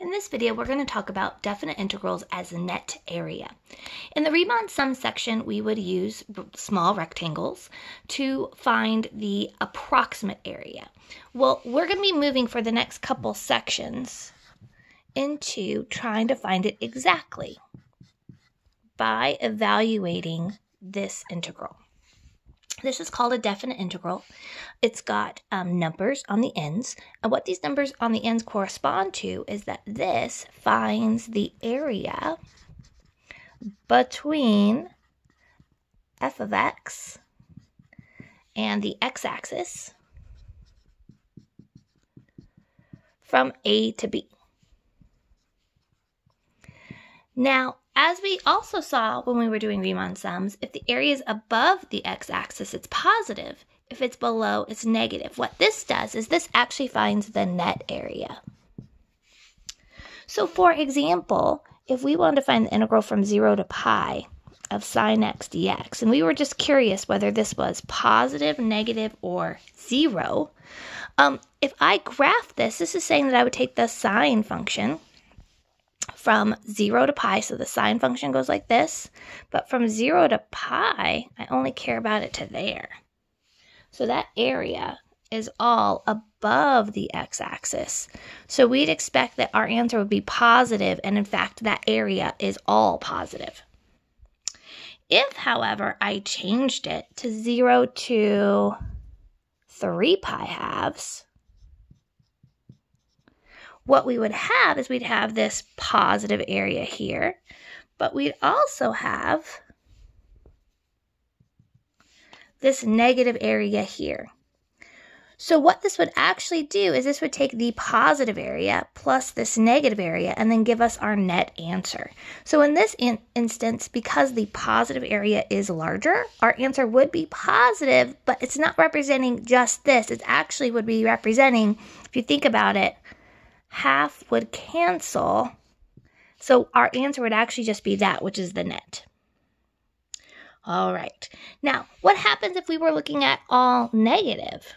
In this video, we're going to talk about definite integrals as net area. In the Riemann sum section, we would use small rectangles to find the approximate area. Well, we're going to be moving for the next couple sections into trying to find it exactly by evaluating this integral. This is called a definite integral. It's got um, numbers on the ends. And what these numbers on the ends correspond to is that this finds the area between f of x and the x-axis from A to B. Now, as we also saw when we were doing Riemann sums, if the area is above the x-axis, it's positive. If it's below, it's negative. What this does is this actually finds the net area. So for example, if we wanted to find the integral from 0 to pi of sine x dx, and we were just curious whether this was positive, negative, or 0, um, if I graph this, this is saying that I would take the sine function, from 0 to pi, so the sine function goes like this, but from 0 to pi, I only care about it to there. So that area is all above the x-axis. So we'd expect that our answer would be positive, and in fact, that area is all positive. If, however, I changed it to 0 to 3 pi halves, what we would have is we'd have this positive area here, but we'd also have this negative area here. So what this would actually do is this would take the positive area plus this negative area and then give us our net answer. So in this in instance, because the positive area is larger, our answer would be positive, but it's not representing just this. It actually would be representing, if you think about it, half would cancel. So our answer would actually just be that, which is the net. All right. Now, what happens if we were looking at all negative?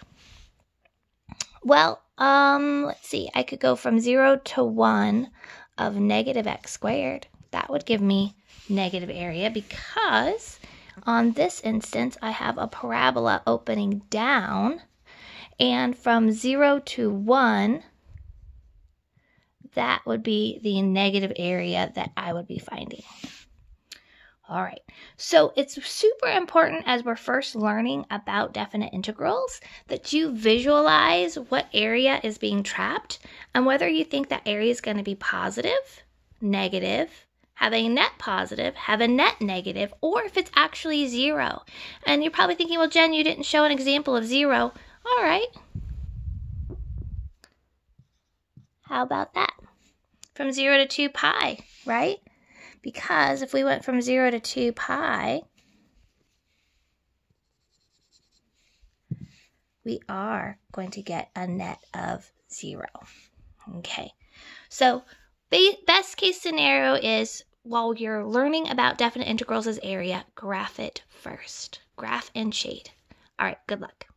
Well, um, let's see. I could go from 0 to 1 of negative x squared. That would give me negative area because on this instance, I have a parabola opening down. And from 0 to 1, that would be the negative area that I would be finding. All right, so it's super important as we're first learning about definite integrals that you visualize what area is being trapped and whether you think that area is going to be positive, negative, have a net positive, have a net negative, or if it's actually zero. And you're probably thinking, well, Jen, you didn't show an example of zero. All right. How about that? From 0 to 2 pi, right? Because if we went from 0 to 2 pi, we are going to get a net of 0. Okay, so best case scenario is while you're learning about definite integrals as area, graph it first. Graph and shade. All right, good luck.